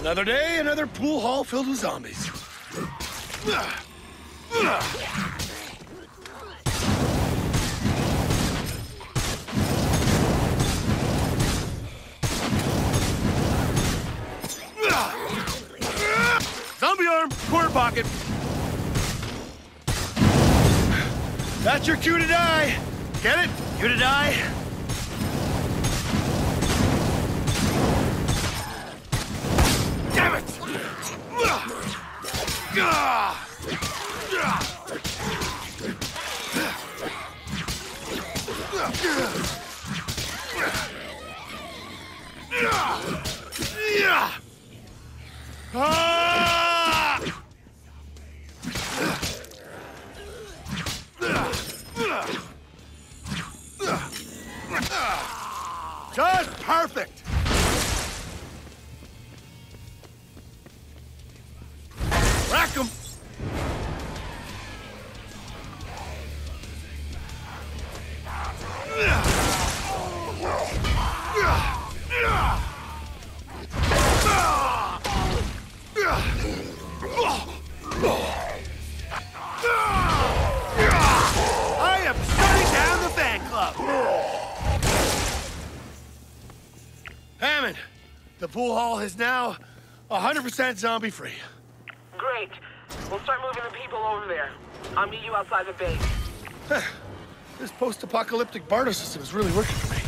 Another day, another pool hall filled with zombies. Zombie arm, corner pocket. That's your cue to die. Get it? Cue to die. Just perfect. I am shutting down the fan club. Hammond, the pool hall is now 100% zombie free. Great. We'll start moving the people over there. I'll meet you outside the base. This post-apocalyptic barter system is really working for me.